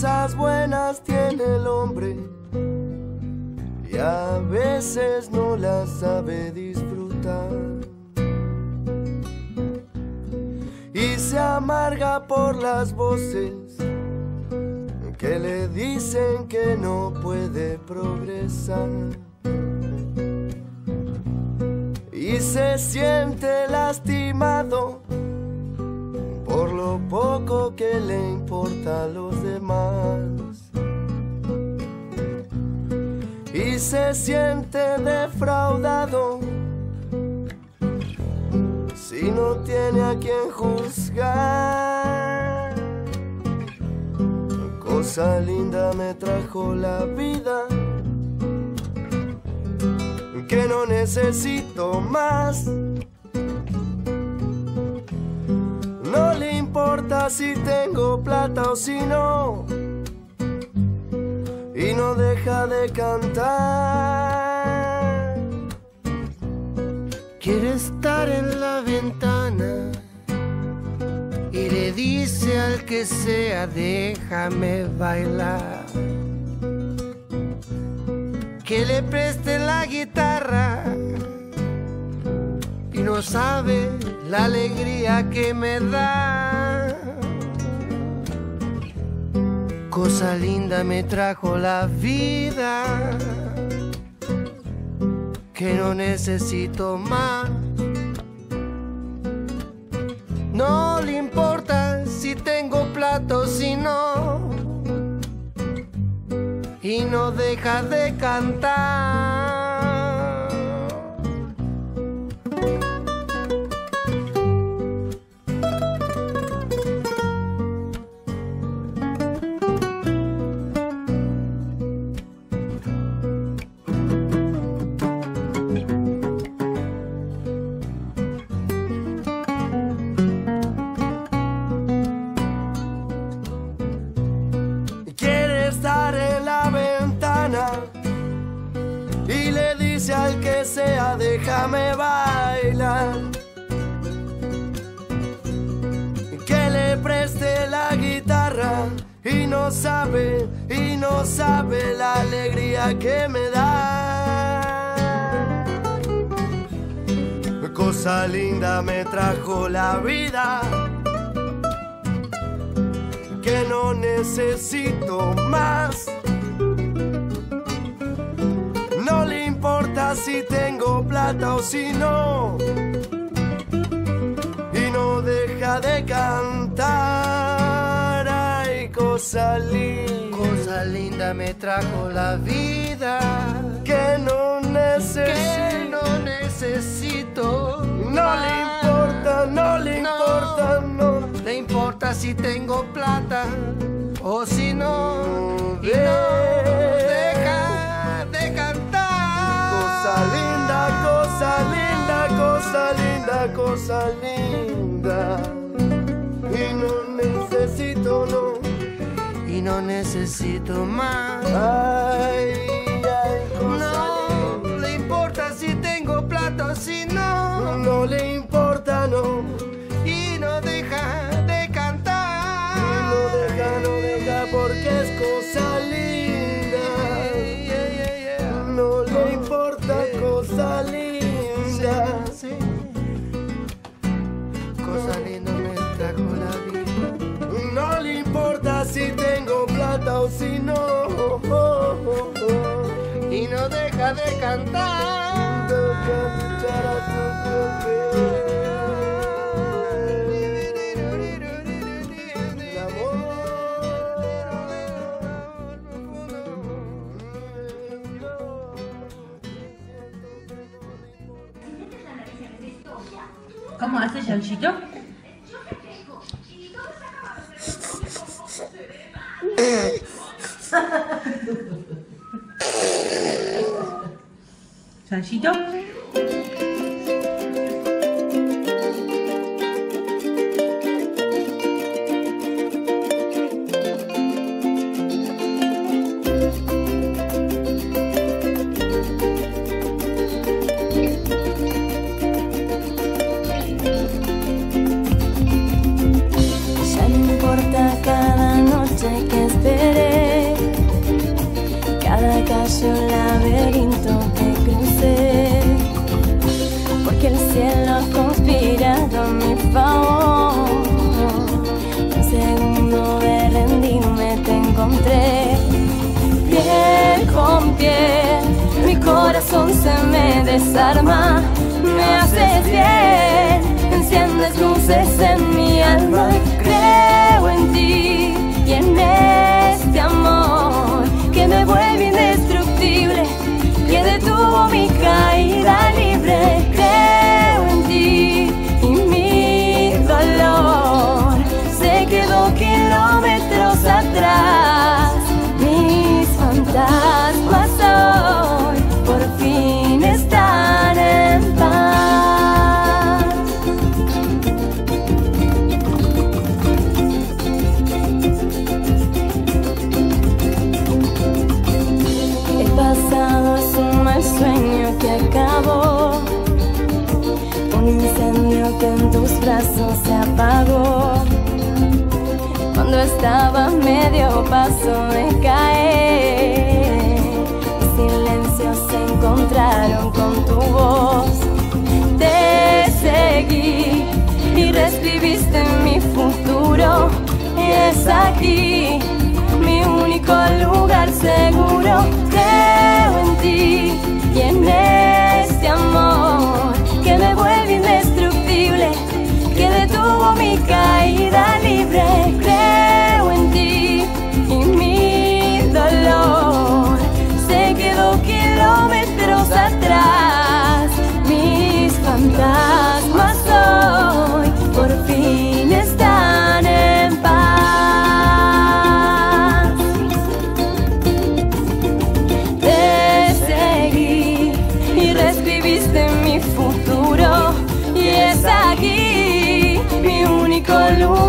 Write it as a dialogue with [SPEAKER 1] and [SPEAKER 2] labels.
[SPEAKER 1] cosas buenas tiene el hombre y a veces no las sabe disfrutar. Y se amarga por las voces que le dicen que no puede progresar. Y se siente lastimado lo poco que le importa a los demás. Y se siente defraudado si no tiene a quien juzgar. Cosa linda me trajo la vida, que no necesito más. Si tengo plata o si no. Y no deja de cantar.
[SPEAKER 2] Quiere estar en la ventana y le dice al que sea, déjame bailar. Que le preste la guitarra y no sabe la alegría que me da. Cosa linda me trajo la vida, que no necesito más. No le importa si tengo plato o si no. Y no deja de cantar.
[SPEAKER 1] Y le dice al que sea déjame bailar que le preste la guitarra y no sabe y no sabe la alegría que me da cosa linda me trajo la vida que no necesito más. Plata o si no. Y no deja de cantar. Ay, cosa linda. Cosa
[SPEAKER 2] linda me trajo la vida.
[SPEAKER 1] Que no necesito. Que
[SPEAKER 2] no necesito. No le importa,
[SPEAKER 1] no le importa, no
[SPEAKER 2] le importa si tengo plata o si no
[SPEAKER 1] linda, cosa linda. Y no necesito, no.
[SPEAKER 2] Y no necesito más.
[SPEAKER 1] Ay, ay, cosa no
[SPEAKER 2] le importa si tengo plata o si Cosa linda me trajo la vida.
[SPEAKER 1] No le importa si tengo plata o si no.
[SPEAKER 2] Y no deja de cantar.
[SPEAKER 3] Sanchito.
[SPEAKER 4] Ya no importa cada noche que espacio, laberinto que crucé. Porque el cielo ha conspirado a mi favor. Un segundo de rendirme te encontré. Piel con piel, mi corazón se me desarma. Me haces bien, enciendes luces en mi alma. Creo en ti y en él. Brazos se apagó. Cuando estaba a medio paso de caer, mis silencios se encontraron con tu voz. Te seguí y reescribiste mi futuro. Y es aquí mi único lugar seguro. Único